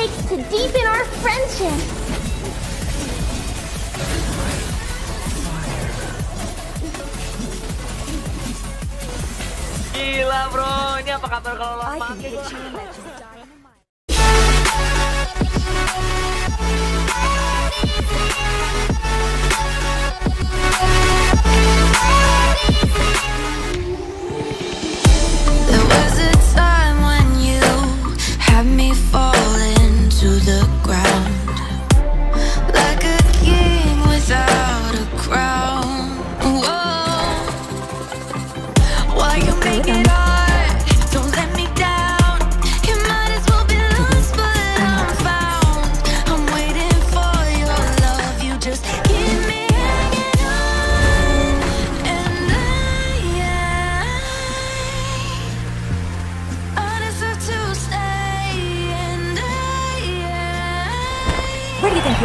takes to deepen our friendship. Gila bro, ini apa kabar kalau lo I can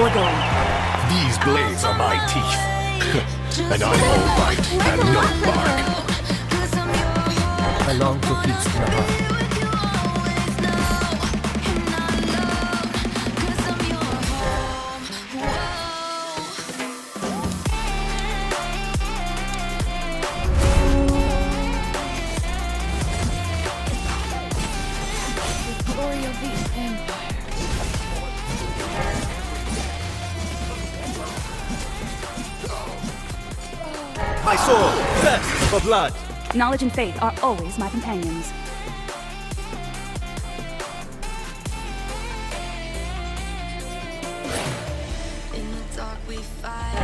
Where do you think you're going? These blades are my teeth. and I'm all bite and no bark. I long for peace in blood. Knowledge and faith are always my companions. In the dark we fight.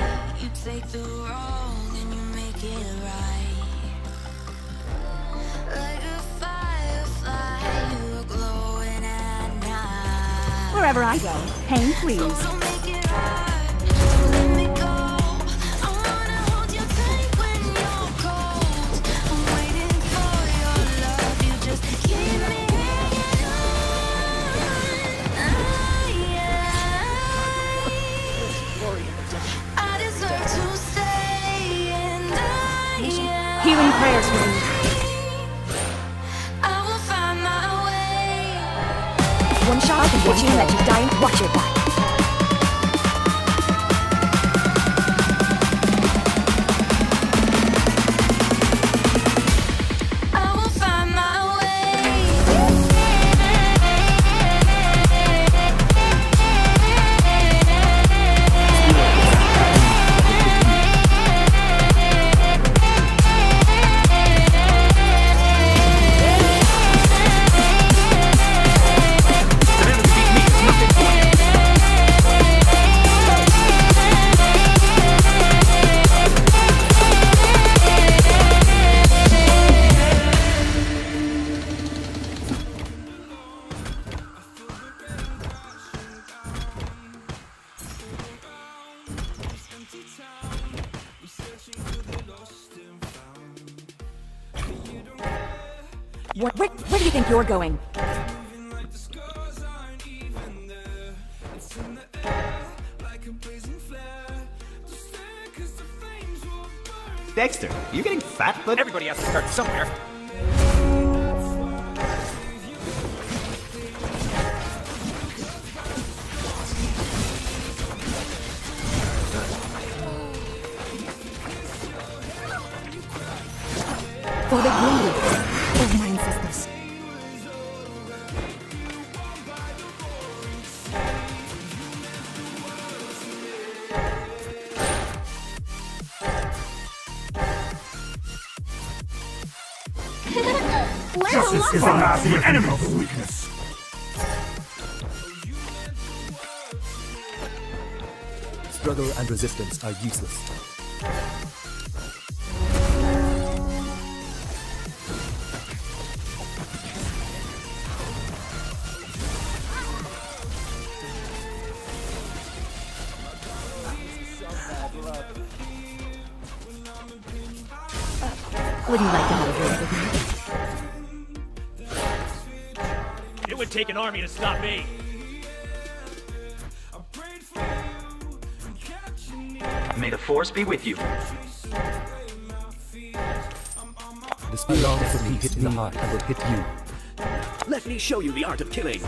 Where do you think you're going? Dexter, you're getting fat, but Everybody has to start somewhere. Justice is the last enemy of weakness. Struggle and resistance are useless. Would you like to have a drink would take an army to stop me. May the force be with you. This belongs to. Hit me hard. I will hit you. Let me show you the art of killing.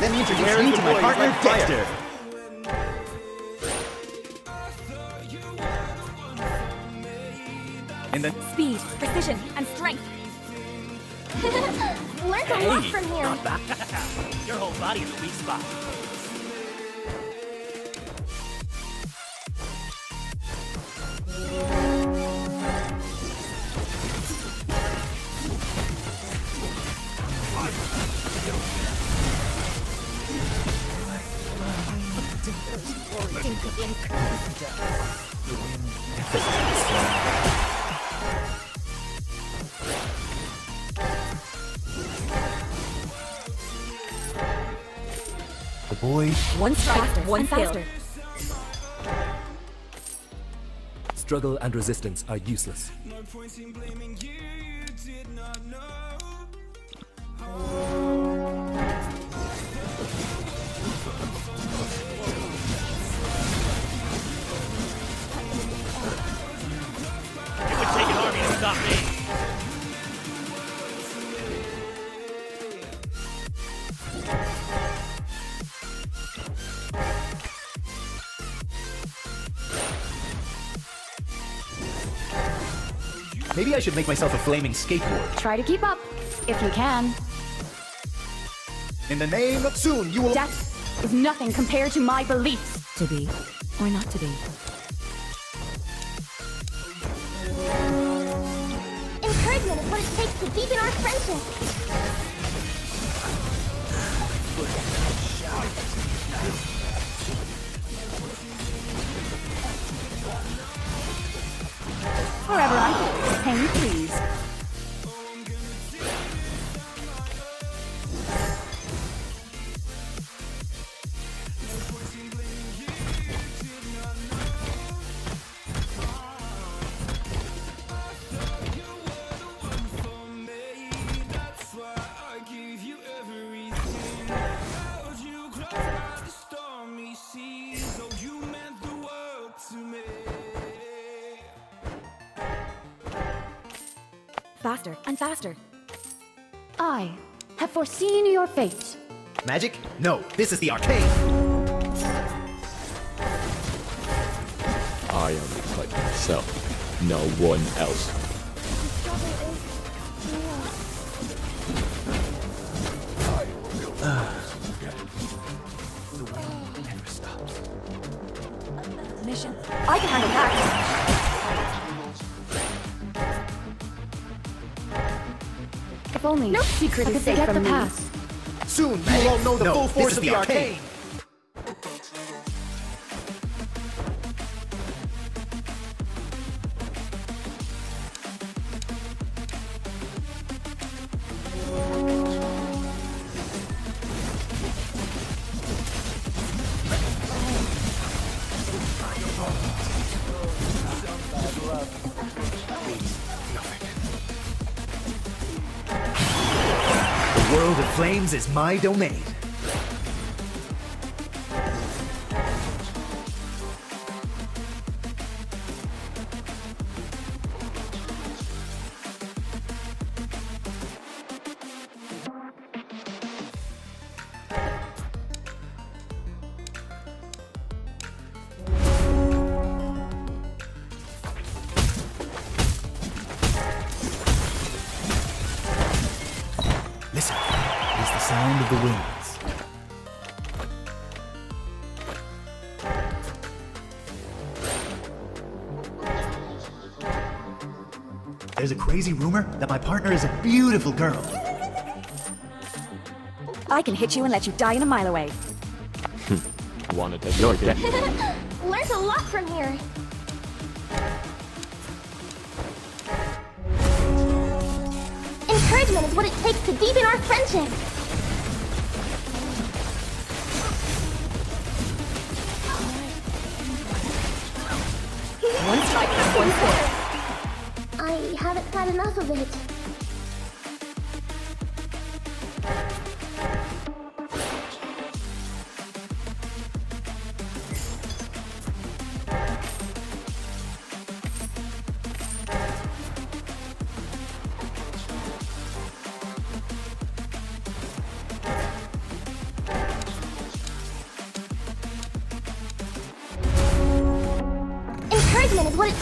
Let me introduce you to my partner, Dexter. In the Speed, precision, and strength. Learned a lot from him. Your whole body is a weak spot. The boy One strike, one faster. struggle and resistance are useless. It would take an army to stop me. Maybe I should make myself a flaming skateboard. Try to keep up, if you can. In the name of soon, you will. Death is nothing compared to my beliefs. To be or not to be. Encouragement is what it takes to deepen our friendship. Wherever I go, hang please. Faster and faster. I have foreseen your fate. Magic? No, this is the arcade. I only fight myself, no one else. Mission. I can handle that. If only no secret I is could safe forget from the me. past. Soon, you will all know the No, full force of the the arcade. World of flames is my domain. Sound of the winds. There's a crazy rumor that my partner is a beautiful girl. I can hit you and let you die in a mile away. Wanna take your death? Learned a lot from here. Encouragement is what it takes to deepen our friendship. I haven't had enough of it.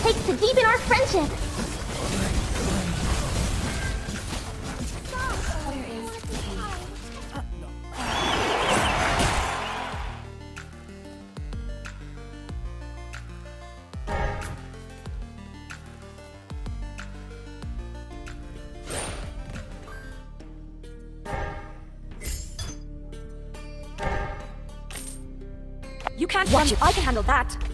Takes to deepen our friendship. You can't watch it. I can handle that.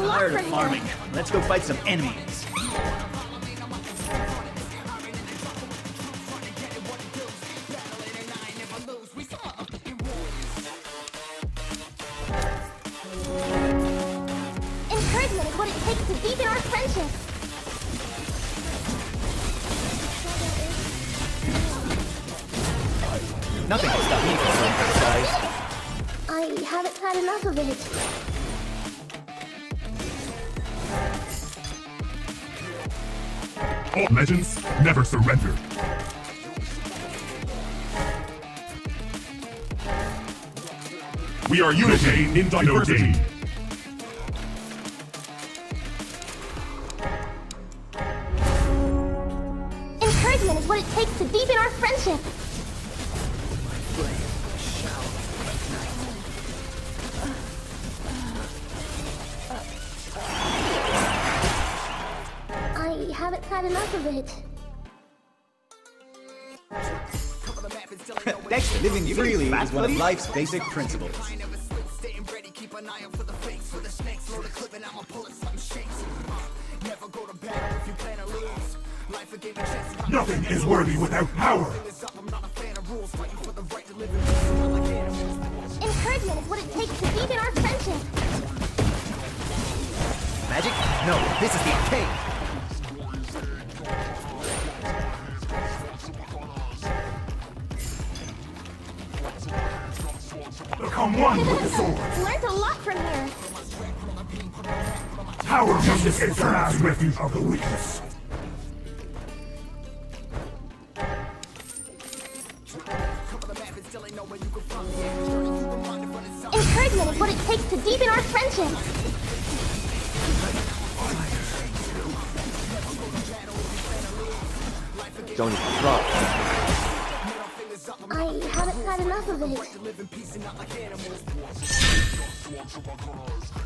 lot Tired of farming. Let's go fight some enemies. Encouragement is what it takes to deepen our friendship. Nothing haven't had enough of it. All legends never surrender. We are unity in diversity. Had enough of it. Dexter, living freely is one of life's basic principles. Nothing is worthy without power. Encouragement is what it takes to deepen our friendship. Magic? No, this is the arcade. Power justice is the last refuge of the weakness. Encouragement is what it takes to deepen our friendship. Don't even try. I haven't had enough of it.